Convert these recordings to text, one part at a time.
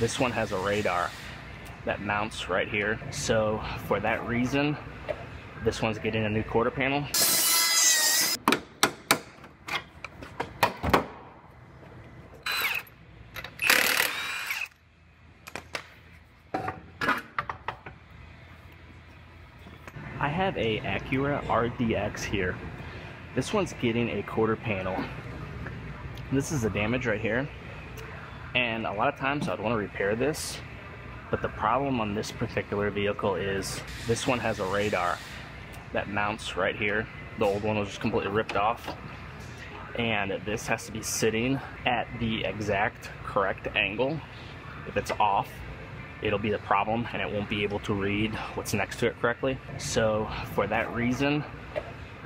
This one has a radar that mounts right here. So for that reason, this one's getting a new quarter panel. I have a Acura RDX here. This one's getting a quarter panel. This is the damage right here. And a lot of times I'd want to repair this, but the problem on this particular vehicle is this one has a radar that mounts right here. The old one was just completely ripped off. And this has to be sitting at the exact correct angle. If it's off, it'll be the problem and it won't be able to read what's next to it correctly. So for that reason,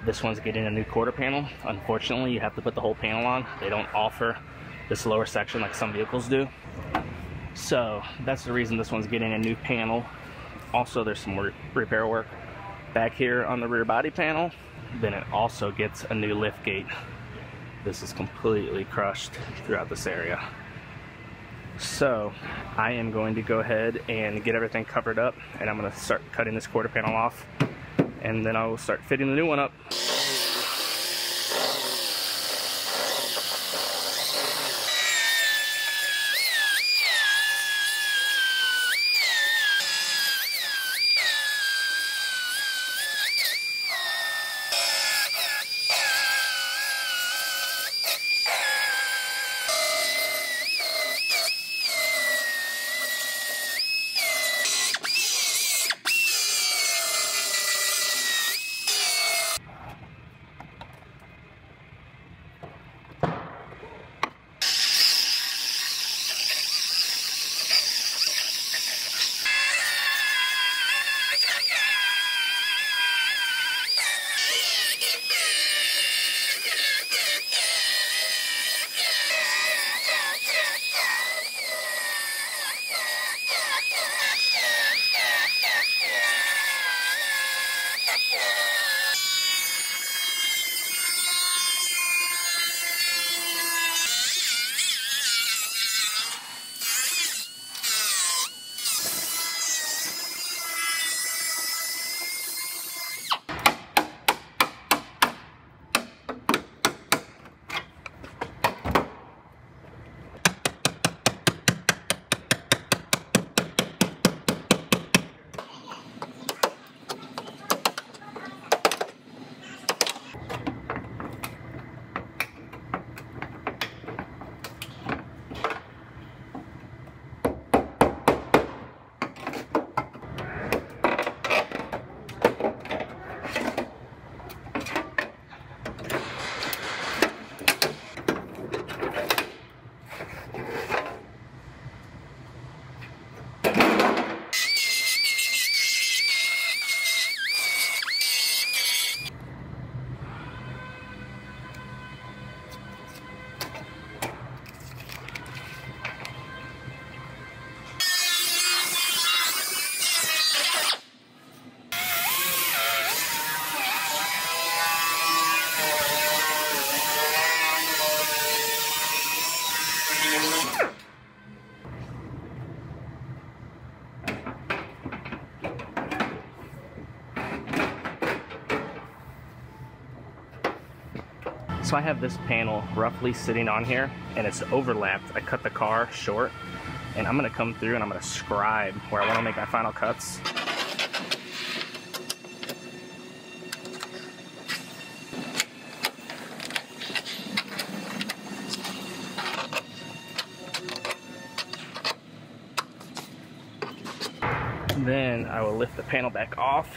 this one's getting a new quarter panel. Unfortunately, you have to put the whole panel on. They don't offer this lower section like some vehicles do. So that's the reason this one's getting a new panel. Also, there's some repair work back here on the rear body panel. Then it also gets a new lift gate. This is completely crushed throughout this area. So I am going to go ahead and get everything covered up and I'm going to start cutting this quarter panel off and then I'll start fitting the new one up. Yeah. So I have this panel roughly sitting on here and it's overlapped. I cut the car short and I'm gonna come through and I'm gonna scribe where I wanna make my final cuts. Then I will lift the panel back off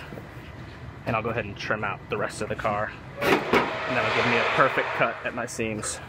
and I'll go ahead and trim out the rest of the car and that'll give me a perfect cut at my seams.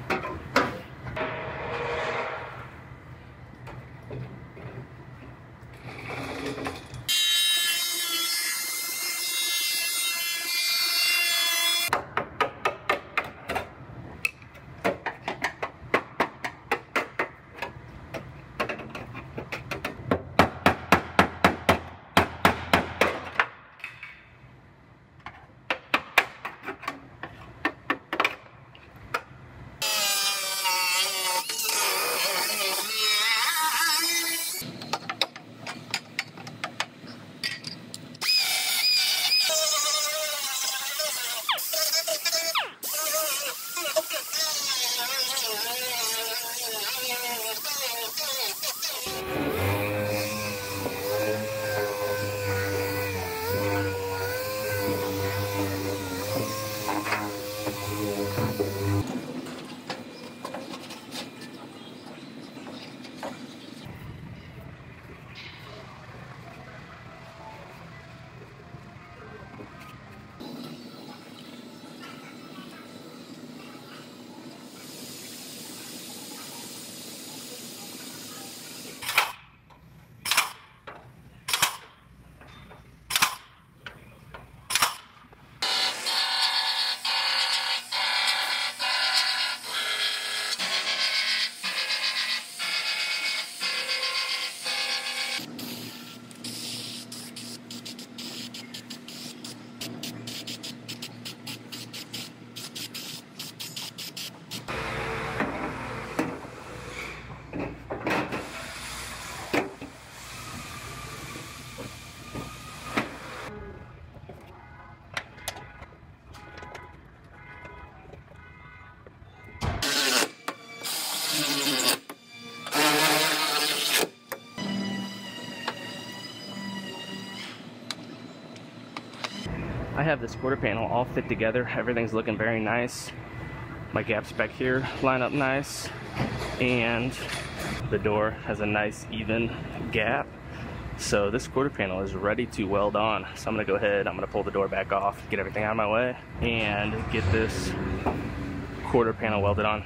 Have this quarter panel all fit together. Everything's looking very nice. My gaps back here line up nice. And the door has a nice even gap. So this quarter panel is ready to weld on. So I'm gonna go ahead, I'm gonna pull the door back off, get everything out of my way, and get this quarter panel welded on.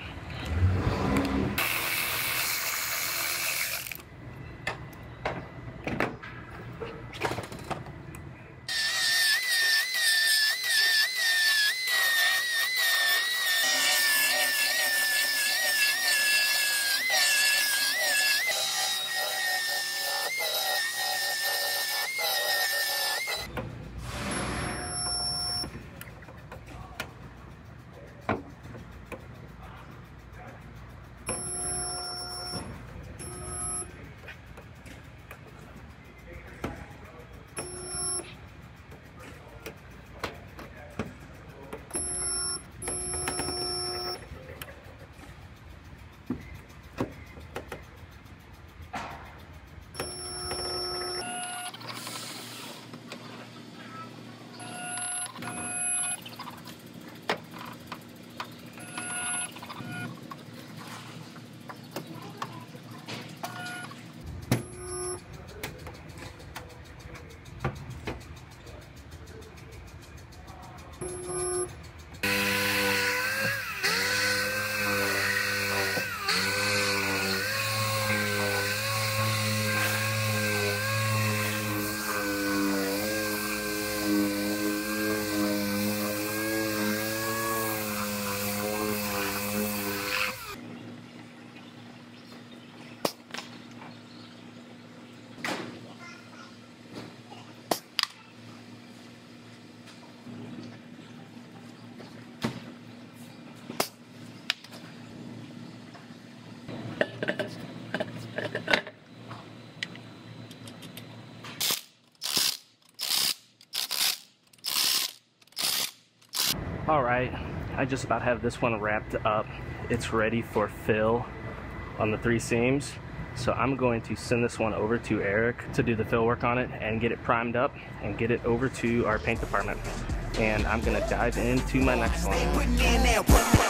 All right, I just about have this one wrapped up. It's ready for fill on the three seams. So I'm going to send this one over to Eric to do the fill work on it and get it primed up and get it over to our paint department. And I'm gonna dive into my next one.